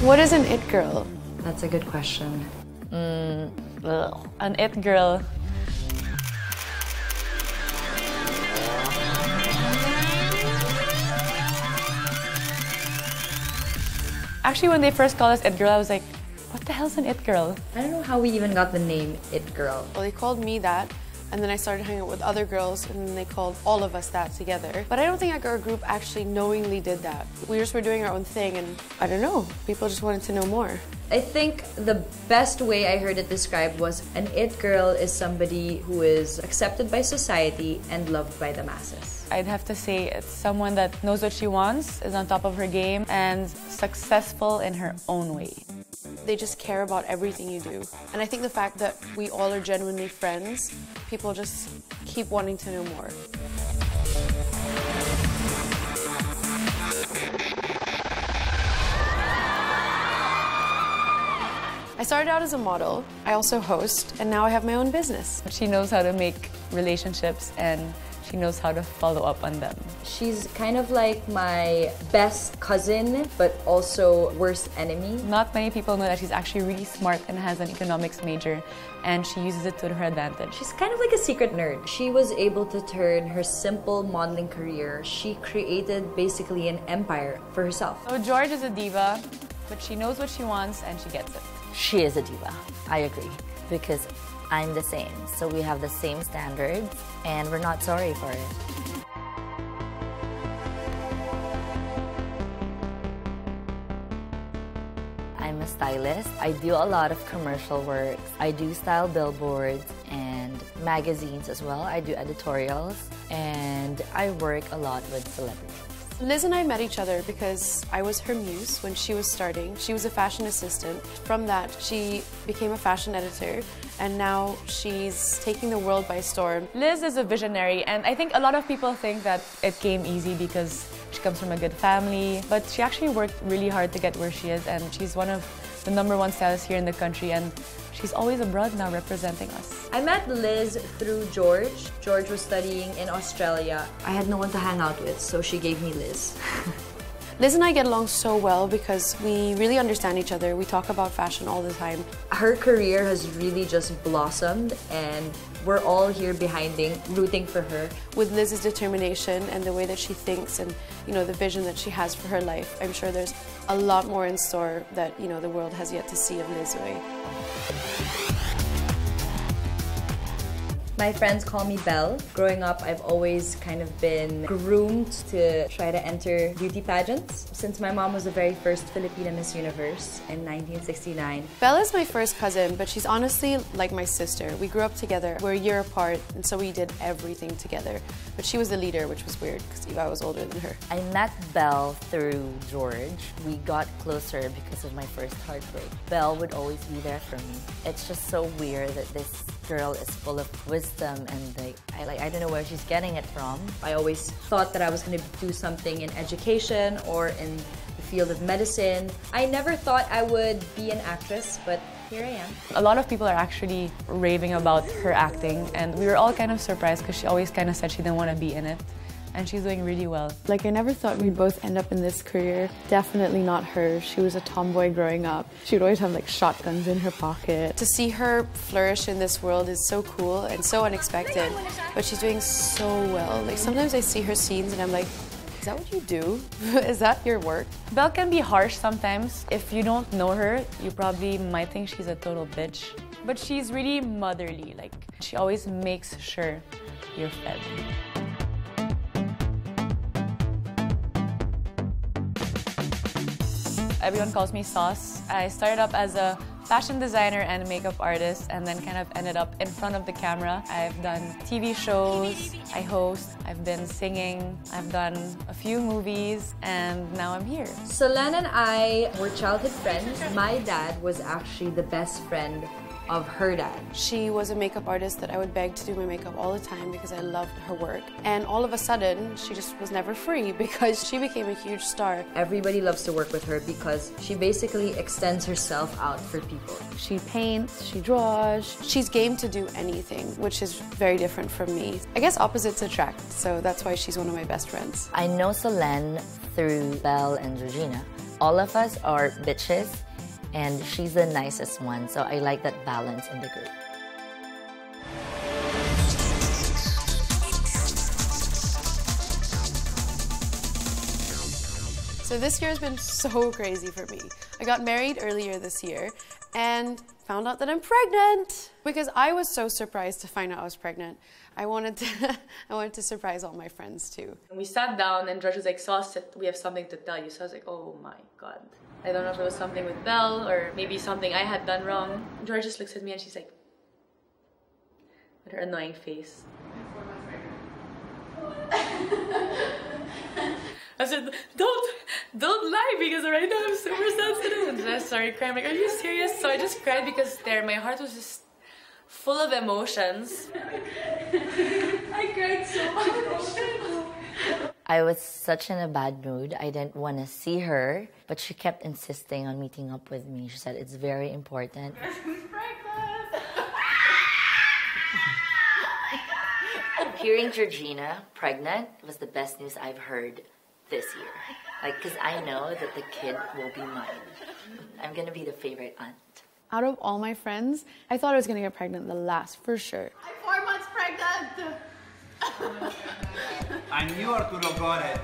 What is an it girl? That's a good question. Mm, an it girl. Actually, when they first called us It Girl, I was like, what the hell's an It Girl? I don't know how we even got the name It Girl. Well, they called me that, and then I started hanging out with other girls, and then they called all of us that together. But I don't think our group actually knowingly did that. We just were doing our own thing, and I don't know, people just wanted to know more. I think the best way I heard it described was an it girl is somebody who is accepted by society and loved by the masses. I'd have to say it's someone that knows what she wants, is on top of her game, and successful in her own way. They just care about everything you do. And I think the fact that we all are genuinely friends, people just keep wanting to know more. I started out as a model, I also host, and now I have my own business. She knows how to make relationships and she knows how to follow up on them. She's kind of like my best cousin, but also worst enemy. Not many people know that she's actually really smart and has an economics major, and she uses it to her advantage. She's kind of like a secret nerd. She was able to turn her simple modeling career, she created basically an empire for herself. So George is a diva, but she knows what she wants and she gets it. She is a diva. I agree. Because I'm the same. So we have the same standards and we're not sorry for it. I'm a stylist. I do a lot of commercial work. I do style billboards and magazines as well. I do editorials and I work a lot with celebrities. Liz and I met each other because I was her muse when she was starting. She was a fashion assistant. From that, she became a fashion editor, and now she's taking the world by storm. Liz is a visionary, and I think a lot of people think that it came easy because she comes from a good family, but she actually worked really hard to get where she is, and she's one of the number one stylists here in the country, and She's always abroad now representing us. I met Liz through George. George was studying in Australia. I had no one to hang out with, so she gave me Liz. Liz and I get along so well because we really understand each other. We talk about fashion all the time. Her career has really just blossomed and we're all here behind rooting for her. With Liz's determination and the way that she thinks and you know the vision that she has for her life, I'm sure there's a lot more in store that you know the world has yet to see of Liz. My friends call me Belle. Growing up, I've always kind of been groomed to try to enter beauty pageants. Since my mom was the very first Filipina Miss Universe in 1969. Belle is my first cousin, but she's honestly like my sister. We grew up together. We're a year apart, and so we did everything together. But she was the leader, which was weird because I was older than her. I met Belle through George. We got closer because of my first heartbreak. Belle would always be there for me. It's just so weird that this girl is full of wisdom and like I like I don't know where she's getting it from. I always thought that I was going to do something in education or in the field of medicine. I never thought I would be an actress, but here I am. A lot of people are actually raving about her acting and we were all kind of surprised because she always kind of said she didn't want to be in it and she's doing really well. Like I never thought we'd both end up in this career. Definitely not her. She was a tomboy growing up. She would always have like shotguns in her pocket. To see her flourish in this world is so cool and so unexpected. But she's doing so well. Like sometimes I see her scenes and I'm like, is that what you do? is that your work? Belle can be harsh sometimes. If you don't know her, you probably might think she's a total bitch. But she's really motherly. Like, she always makes sure you're fed. Everyone calls me Sauce. I started up as a fashion designer and makeup artist and then kind of ended up in front of the camera. I've done TV shows, I host, I've been singing, I've done a few movies and now I'm here. Solenn and I were childhood friends. My dad was actually the best friend of her dad. She was a makeup artist that I would beg to do my makeup all the time because I loved her work. And all of a sudden, she just was never free because she became a huge star. Everybody loves to work with her because she basically extends herself out for people. She paints, she draws, she's game to do anything, which is very different from me. I guess opposites attract, so that's why she's one of my best friends. I know Solenn through Belle and Georgina All of us are bitches, and she's the nicest one, so I like that balance in the group. So this year has been so crazy for me. I got married earlier this year and found out that I'm pregnant because I was so surprised to find out I was pregnant. I wanted to I wanted to surprise all my friends too. We sat down and George was like, "So we have something to tell you." So I was like, "Oh my god." I don't know if it was something with Belle or maybe something I had done wrong. George just looks at me and she's like, with her annoying face. I said, don't, don't lie because right now I'm super sensitive. And then I started crying. I'm like, are you serious? So I just cried because there, my heart was just full of emotions. I cried so much. I was such in a bad mood. I didn't want to see her, but she kept insisting on meeting up with me. She said it's very important. Hearing Georgina pregnant was the best news I've heard this year. Like, because I know that the kid will be mine. I'm going to be the favorite aunt. Out of all my friends, I thought I was going to get pregnant the last for sure. I'm four months pregnant! I knew Arturo got it.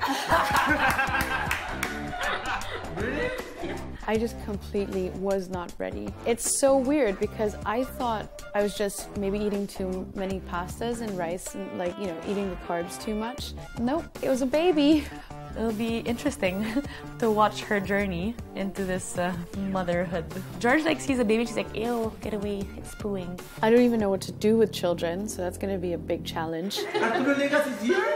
really? I just completely was not ready. It's so weird because I thought I was just maybe eating too many pastas and rice and like, you know, eating the carbs too much. Nope, it was a baby. It'll be interesting to watch her journey into this uh, motherhood. George like sees a baby, she's like, ew, get away, it's pooing. I don't even know what to do with children, so that's gonna be a big challenge. Arturo Legas is here?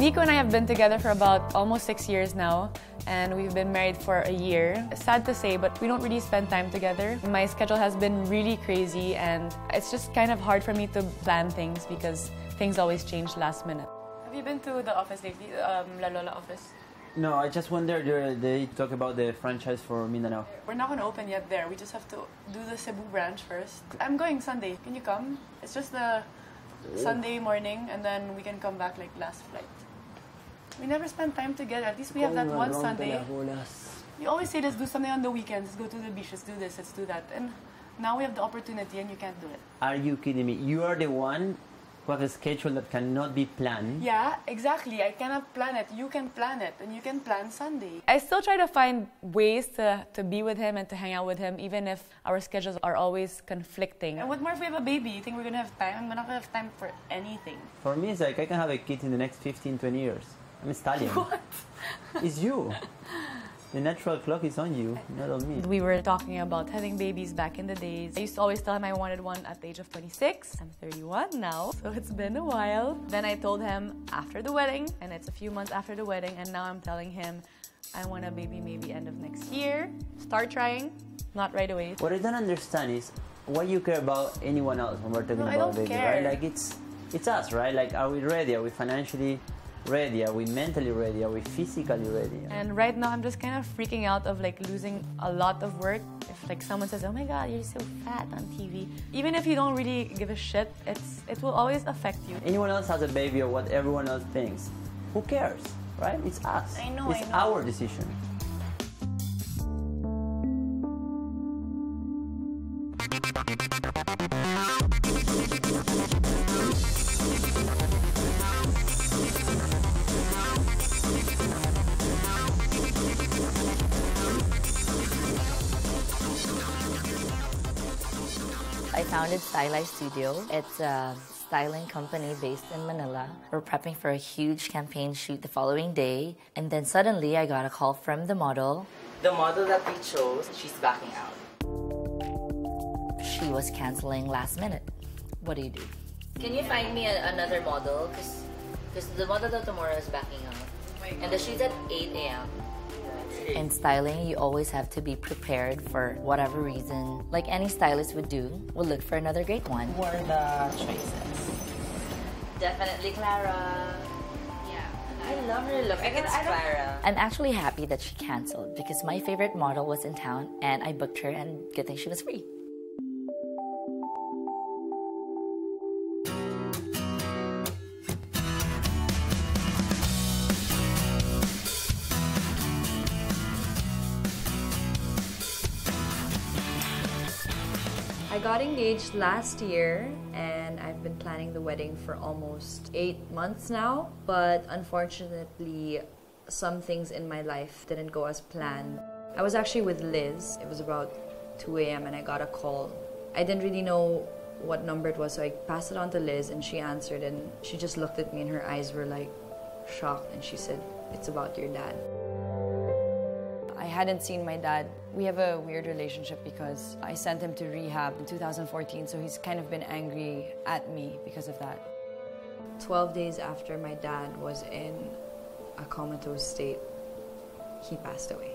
Nico and I have been together for about almost six years now and we've been married for a year. Sad to say, but we don't really spend time together. My schedule has been really crazy and it's just kind of hard for me to plan things because things always change last minute. Have you been to the office lately, um, La Lola office? No, I just wondered, uh, they talk about the franchise for Mindanao. We're not going to open yet there. We just have to do the Cebu branch first. I'm going Sunday. Can you come? It's just the Sunday morning and then we can come back like last flight. We never spend time together. At least we have that one Sunday. You always say, let's do something on the weekends. Let's go to the beach. Let's do this. Let's do that. And now we have the opportunity and you can't do it. Are you kidding me? You are the one who have a schedule that cannot be planned. Yeah, exactly. I cannot plan it. You can plan it, and you can plan Sunday. I still try to find ways to, to be with him and to hang out with him, even if our schedules are always conflicting. And what more if we have a baby? You think we're gonna have time? We're not gonna have time for anything. For me, it's like I can have a kid in the next 15, 20 years. I'm a stallion. What? It's you. The natural clock is on you, not on me. We were talking about having babies back in the days. I used to always tell him I wanted one at the age of 26. I'm 31 now, so it's been a while. Then I told him after the wedding, and it's a few months after the wedding, and now I'm telling him I want a baby maybe end of next year. Start trying, not right away. What I don't understand is why you care about anyone else when we're talking No, I about care. right? Like it's it's us, right? Like are we ready? Are we financially ready? Are we mentally ready? Are we physically ready? And right now, I'm just kind of freaking out of like losing a lot of work. If like someone says, "Oh my God, you're so fat on TV," even if you don't really give a shit, it's it will always affect you. Anyone else has a baby or what everyone else thinks. Who cares? Right? It's us. I know, It's I know. our decision. Founded Stylize Studio. It's a styling company based in Manila. We're prepping for a huge campaign shoot the following day, and then suddenly I got a call from the model. The model that we chose, she's backing out. She was canceling last minute. What do you do? Can you find me a, another model? Because the model that tomorrow is backing out. And the shoot's at 8 a.m. In styling, you always have to be prepared for whatever reason. Like any stylist would do, we'll look for another great one. What are the choices? Definitely Clara. Yeah. I love her look. I It's Clara. I'm actually happy that she canceled because my favorite model was in town and I booked her and good thing she was free. Got engaged last year and I've been planning the wedding for almost eight months now. But unfortunately, some things in my life didn't go as planned. I was actually with Liz. It was about 2 a.m. and I got a call. I didn't really know what number it was, so I passed it on to Liz and she answered and she just looked at me and her eyes were like shocked and she said, It's about your dad. Hadn't seen my dad. We have a weird relationship because I sent him to rehab in 2014, so he's kind of been angry at me because of that. 12 days after my dad was in a comatose state, he passed away.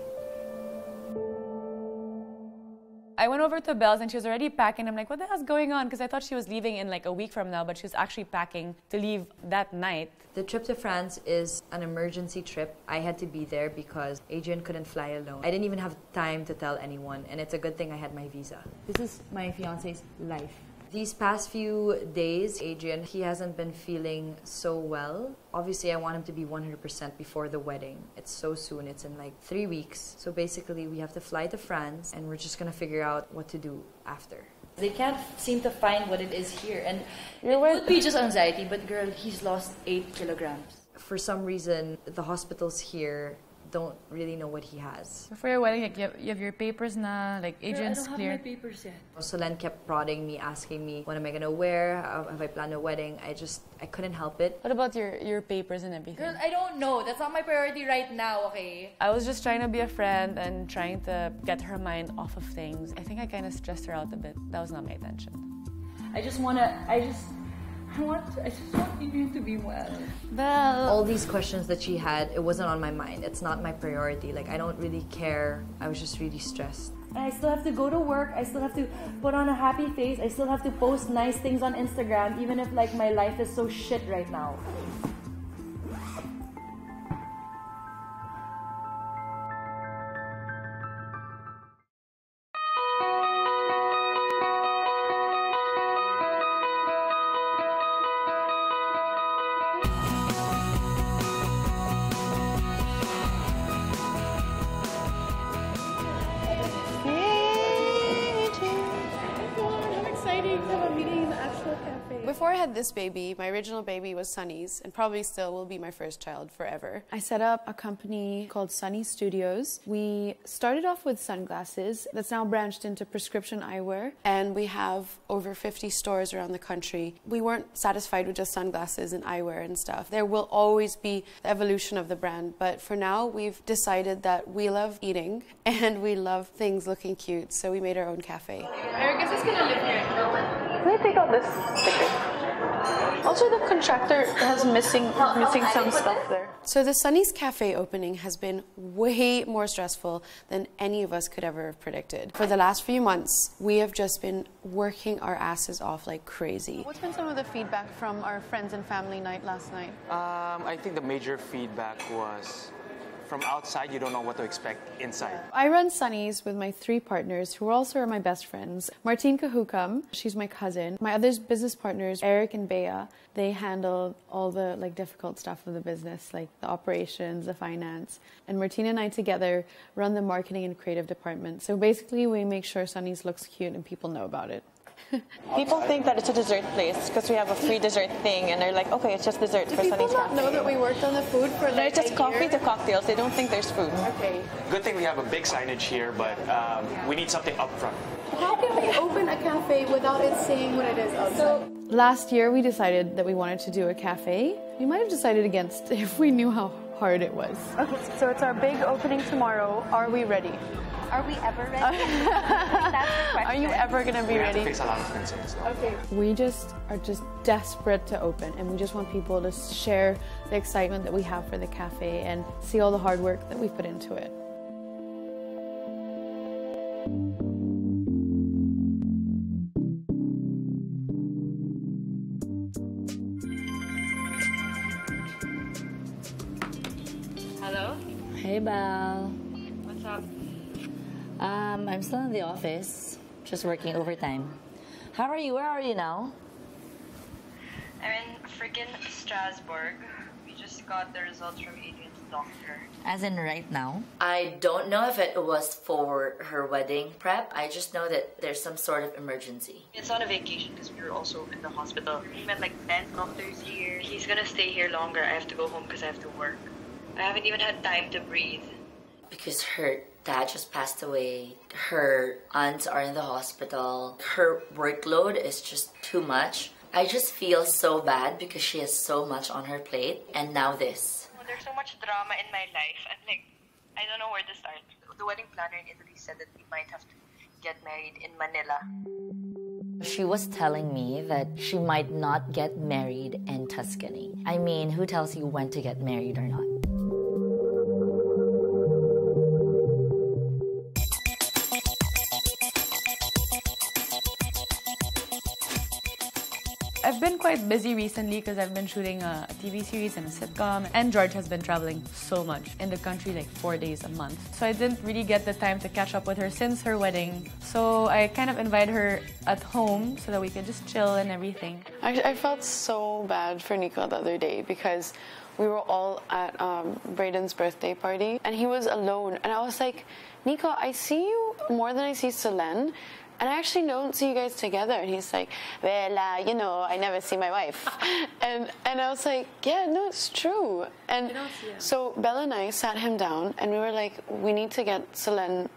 I went over to Belle's and she was already packing. I'm like, what the hell's going on? Because I thought she was leaving in like a week from now, but she was actually packing to leave that night. The trip to France is an emergency trip. I had to be there because Adrian couldn't fly alone. I didn't even have time to tell anyone, and it's a good thing I had my visa. This is my fiance's life. These past few days, Adrian, he hasn't been feeling so well. Obviously, I want him to be 100% before the wedding. It's so soon, it's in like three weeks. So basically, we have to fly to France and we're just gonna figure out what to do after. They can't seem to find what it is here. And it would be just anxiety, but girl, he's lost eight kilograms. For some reason, the hospitals here don't really know what he has. For your wedding, like, you, have, you have your papers na, like agents Adrian's I don't cleared. have my papers yet. Solenn kept prodding me, asking me, what am I gonna wear? How- Have I planned a wedding? I just, I couldn't help it. What about your, your papers and everything? Girl, I don't know. That's not my priority right now, okay? I was just trying to be a friend and trying to get her mind off of things. I think I kind of stressed her out a bit. That was not my intention. I just wanna, I just, I want, I just want Adrian to be well. Belle. All these questions that she had, it wasn't on my mind. It's not my priority. Like, I don't really care. I was just really stressed. And I still have to go to work. I still have to put on a happy face. I still have to post nice things on Instagram, even if like my life is so shit right now. Had this baby, my original baby was Sunnies, and probably still will be my first child forever. I set up a company called Sunnies Studios. We started off with sunglasses that's now branched into prescription eyewear, and we have over 50 stores around the country. We weren't satisfied with just sunglasses and eyewear and stuff. There will always be the evolution of the brand, but for now, we've decided that we love eating and we love things looking cute, so we made our own cafe. Eric is just gonna live here. Can I take out this sticker? Also, the contractor has missing missing some stuff there. So the Sunnies Cafe opening has been way more stressful than any of us could ever have predicted. For the last few months, we have just been working our asses off like crazy. What's been some of the feedback from our friends and family night last night? Um, I think the major feedback was from outside, you don't know what to expect inside. I run Sunnies with my three partners, who are also are my best friends. Martine Cajucom, she's my cousin. My other business partners, Eric and Bea, they handle all the like difficult stuff of the business, like the operations, the finance. And Martine and I together run the marketing and creative department. So basically, we make sure Sunnies looks cute and people know about it. People think that it's a dessert place because we have a free dessert thing, and they're like, okay, it's just dessert for Sunnies Cafe. People not know that we worked on the food for No, like it's just a coffee year? to cocktails. They don't think there's food. Okay. Good thing we have a big signage here, but um, we need something up front. How can we open a cafe without it saying what it is outside? Last year, we decided that we wanted to do a cafe. We might have decided against if we knew how hard it was. Okay, so it's our big opening tomorrow. Are we ready? Are we ever ready? That's the question. Are you ever going to be We have to ready? face a lot of concerns. Okay. We just are just desperate to open, and we just want people to share the excitement that we have for the cafe and see all the hard work that we put into it. Hello? Hey, Belle. What's up? Um, I'm still in the office, just working overtime. How are you? Where are you now? I'm in freaking Strasbourg. We just got the results from Adrian's doctor. As in right now? I don't know if it was for her wedding prep. I just know that there's some sort of emergency. It's on a vacation because we were also in the hospital. We met like 10 doctors here. He's gonna stay here longer. I have to go home because I have to work. I haven't even had time to breathe. Because her dad just passed away. Her aunts are in the hospital. Her workload is just too much. I just feel so bad because she has so much on her plate, and now this. Well, there's so much drama in my life. I'm like, I don't know where to start. The wedding planner in Italy said that we might have to get married in Manila. She was telling me that she might not get married in Tuscany. I mean, who tells you when to get married or not? I've been quite busy recently because I've been shooting a, TV series and a sitcom, and George has been traveling so much in the country, like four days a month. So I didn't really get the time to catch up with her since her wedding. So I kind of invited her at home so that we could just chill and everything. I, I felt so bad for Nico the other day because we were all at um, Braden's birthday party and he was alone. And I was like, Nico, I see you more than I see Solenn. And I actually don't see you guys together. And he's like, well, uh, you know, I never see my wife. and and I was like, yeah, no, it's true. And so Bella and I sat him down and we were like, we need to get Solenn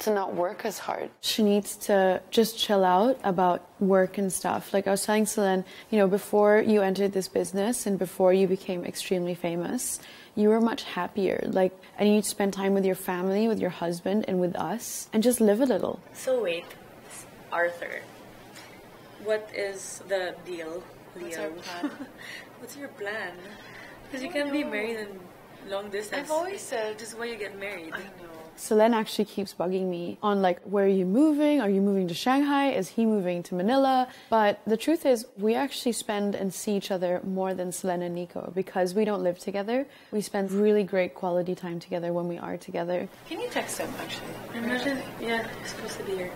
to not work as hard. She needs to just chill out about work and stuff. Like I was telling Solenn, you know, before you entered this business and before you became extremely famous, you were much happier. Like, and you need to spend time with your family, with your husband, and with us, and just live a little. So wait, Arthur, what is the deal, Leo? What's our plan? What's your plan? Because you can't be married in long distance. I've always said just why you get married. I know. Solenn actually keeps bugging me on like, where are you moving? Are you moving to Shanghai? Is he moving to Manila? But the truth is, we actually spend and see each other more than Solenn and Nico because we don't live together. We spend really great quality time together when we are together. Can you text him actually? Imagine, yeah, he's supposed to be here.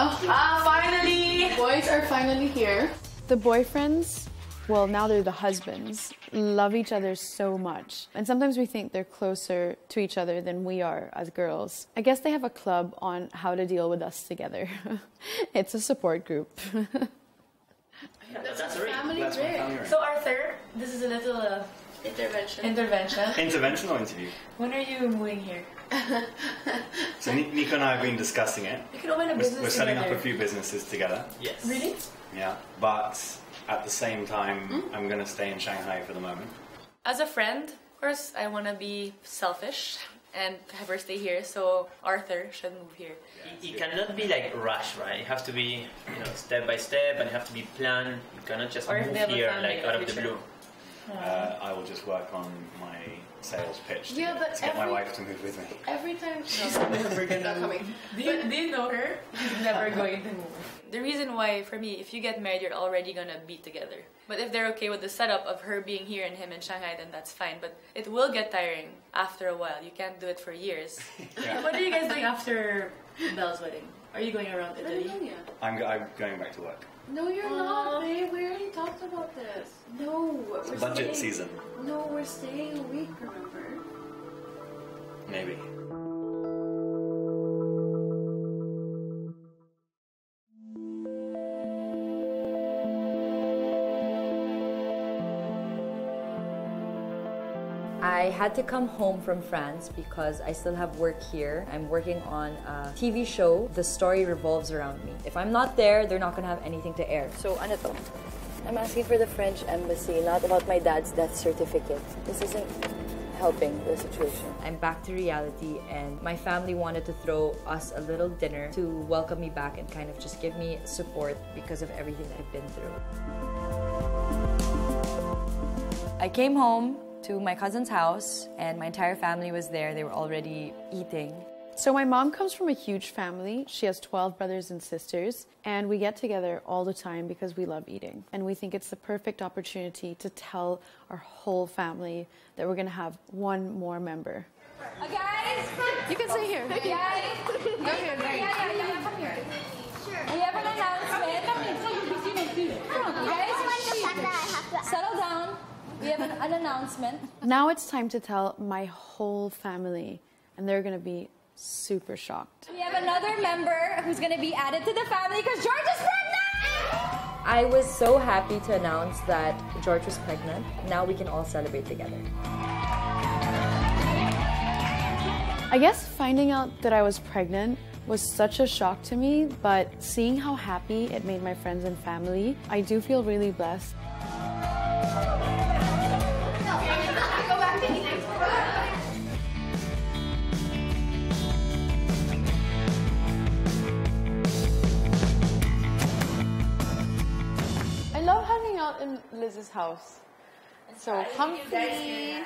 Oh, ah, finally! Boys are finally here. The boyfriends, well, now they're the husbands, love each other so much. And sometimes we think they're closer to each other than we are as girls. I guess they have a club on how to deal with us together. it's a support group. That's, a family That's family ring. So Arthur, this is a little uh, Intervention. intervention. Intervention or interview? When are you moving here? So Nico and I have been discussing it. You can open a We're, we're setting together. up a few businesses together. Yes. Really? Yeah, but at the same time, Hmm? I'm going to stay in Shanghai for the moment. As a friend, of course, I want to be selfish and have her stay here, so Arthur should move here. It cannot be like rush, right? It have to be, you know, step by step, and it have to be planned. You cannot just Or move they have a here like out of the future. blue. Uh, I will just work on my sales pitch to, Yeah, get, but to get my wife to move with me. Every time she's never gonna not coming. Do you, do you know her? She's never going to move. The reason why, for me, if you get married, you're already gonna be together. But if they're okay with the setup of her being here and him in Shanghai, then that's fine. But it will get tiring after a while. You can't do it for years. Yeah. What are you guys doing after Belle's wedding? Are you going around Italy? I'm, go- I'm going back to work. No, you're not, uh, babe. We already talked about this. No, It's we're budget staying. season, No, we're staying a week. Remember? maybe. Had to come home from France because I still have work here. I'm working on a TV show. The story revolves around me. If I'm not there, they're not gonna have anything to air. So ano to? I'm asking for the French embassy, not about my dad's death certificate. This isn't helping the situation. I'm back to reality, and my family wanted to throw us a little dinner to welcome me back and kind of just give me support because of everything that I've been through. I came home to my cousin's house, and my entire family was there. They were already eating. So my mom comes from a huge family. She has 12 brothers and sisters, and we get together all the time because we love eating. And we think it's the perfect opportunity to tell our whole family that we're going to have one more member. guys, You can stay here. guys, Go here, yeah, yeah, yeah, yeah, come here. We have an announcement. settle down. We have an, an announcement. Now it's time to tell my whole family, and they're gonna be super shocked. We have another member who's gonna be added to the family because George is pregnant! I was so happy to announce that George was pregnant. Now we can all celebrate together. I guess finding out that I was pregnant was such a shock to me, but seeing how happy it made my friends and family, I do feel really blessed. In Liz's house. So comfy.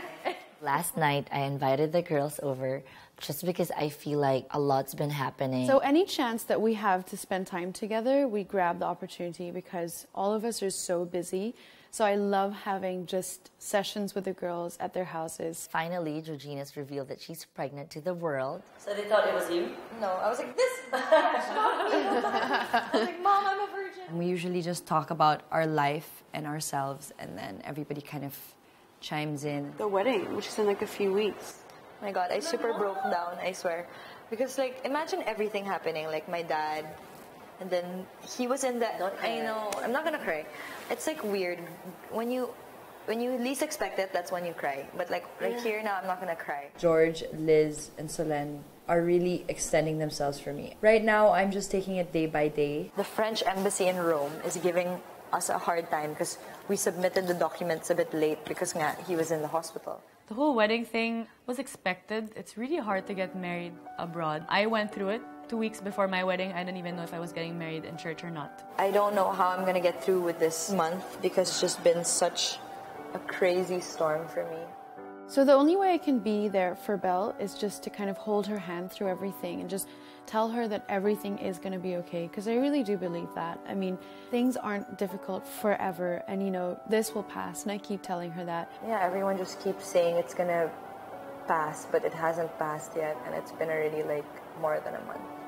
Last night, I invited the girls over just because I feel like a lot's been happening. So, any chance that we have to spend time together, we grab the opportunity because all of us are so busy. So, I love having just sessions with the girls at their houses. Finally, Georgina's revealed that she's pregnant to the world. So they thought it was you? No, I was like, this. is I was like, Mom, I'm a virgin. And we usually just talk about our life and ourselves, and then everybody kind of chimes in. The wedding, which is in like a few weeks. my god, I super broke down, I swear. Because like imagine everything happening, like my dad and then he was in that I know, I'm not gonna cry. It's like weird. When you when you least expect it, that's when you cry. But like right Yeah. here now I'm not gonna cry. George, Liz, and Solenn are really extending themselves for me. Right now, I'm just taking it day by day. The French embassy in Rome is giving us a hard time because we submitted the documents a bit late because nga, he was in the hospital. The whole wedding thing was expected. It's really hard to get married abroad. I went through it two weeks before my wedding. I didn't even know if I was getting married in church or not. I don't know how I'm gonna get through with this month because it's just been such a crazy storm for me. So the only way I can be there for Belle is just to kind of hold her hand through everything and just tell her that everything is going to be okay because I really do believe that. I mean, things aren't difficult forever and you know, this will pass and I keep telling her that. Yeah, everyone just keeps saying it's gonna pass, but it hasn't passed yet, and it's been already like more than a month.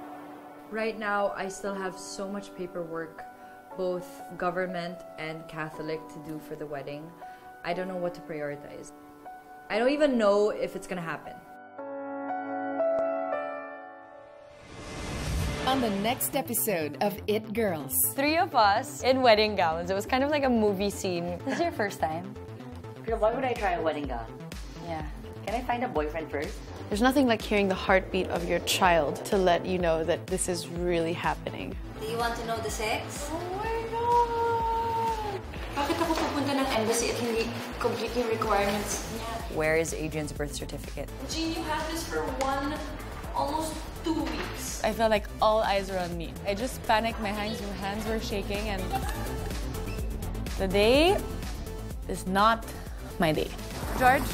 Right now, I still have so much paperwork, both government and Catholic, to do for the wedding. I don't know what to prioritize. I don't even know if it's gonna happen. On the next episode of It Girls. Three of us in wedding gowns. It was kind of like a movie scene. This is your first time? Girl, why would I try a wedding gown? Yeah. Can I find a boyfriend first? There's nothing like hearing the heartbeat of your child to let you know that this is really happening. Do you want to know the sex? Oh my God! Bakit ako pupunta ng embassy at hindi complete yung requirements niya? Where is Adrian's birth certificate? Jean, you had this for one, almost two weeks. I felt like all eyes were on me. I just panicked. My hands, my hands were shaking, and the day is not my day. George,